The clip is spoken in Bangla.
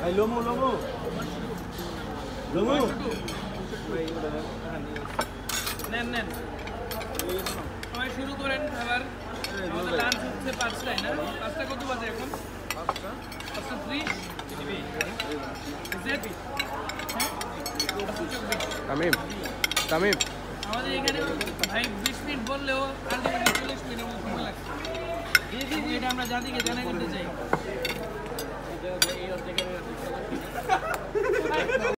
ভাই লোমো লোমো লোমো নেন নেন। সবাই শুরু করেন খাবার আমাদের লাঞ্চ হচ্ছে পাঁচটায় না? পাঁচটা কত বাজে এখন? পাঁচটা। হ্যাঁ? পাঁচটা। তামিম তামিম। আমাদের এখানে ভাই বিশ মিনিট বললেও আলটিমেটলি চল্লিশ মিনিটের মতো সময় লাগছে। এটা আমরা জাতিকে জানাই দিতে চাই। よろしくお願いします。